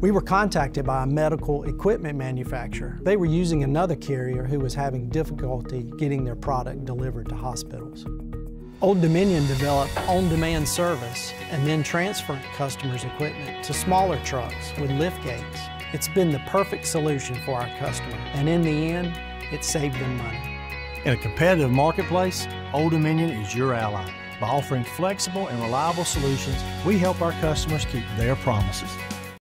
We were contacted by a medical equipment manufacturer. They were using another carrier who was having difficulty getting their product delivered to hospitals. Old Dominion developed on-demand service and then transferred customers' equipment to smaller trucks with lift gates. It's been the perfect solution for our customer, and in the end, it saved them money. In a competitive marketplace, Old Dominion is your ally. By offering flexible and reliable solutions, we help our customers keep their promises.